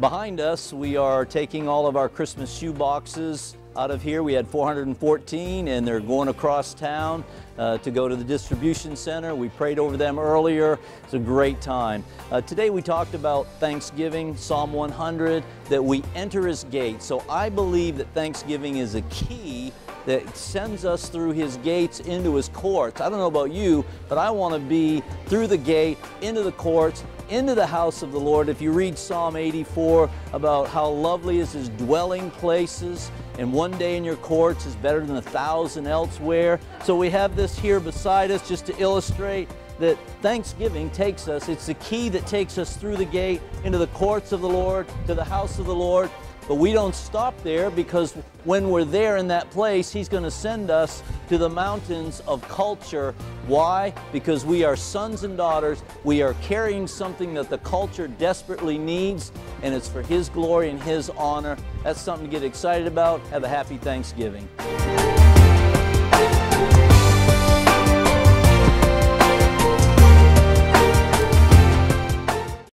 Behind us, we are taking all of our Christmas shoe boxes out of here. We had 414 and they're going across town uh, to go to the distribution center. We prayed over them earlier. It's a great time. Uh, today we talked about Thanksgiving, Psalm 100, that we enter his gate. So I believe that Thanksgiving is a key that sends us through his gates into his courts. I don't know about you, but I want to be through the gate, into the courts, into the house of the Lord. If you read Psalm 84 about how lovely is his dwelling places, and one day in your courts is better than a thousand elsewhere. So we have this here beside us just to illustrate that Thanksgiving takes us, it's the key that takes us through the gate into the courts of the Lord, to the house of the Lord, but we don't stop there because when we're there in that place, He's going to send us to the mountains of culture. Why? Because we are sons and daughters. We are carrying something that the culture desperately needs, and it's for His glory and His honor. That's something to get excited about. Have a happy Thanksgiving.